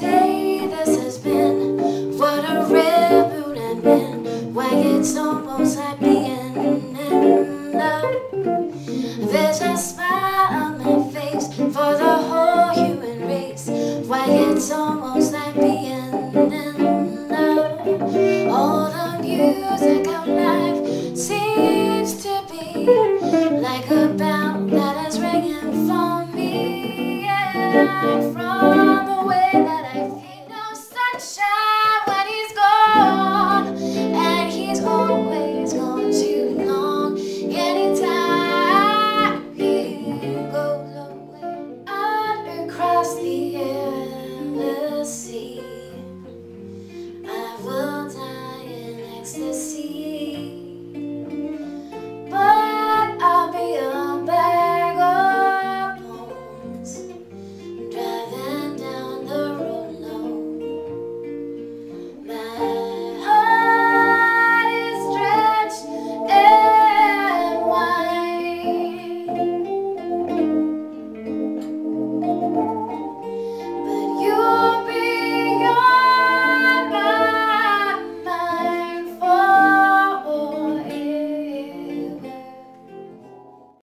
day this has been. What a. Why it's almost like. There's a smile on my face for the whole human race. Why it's almost like. All the music of life seems to be like a bell that is ringing for me. Yeah, from the way sunshine.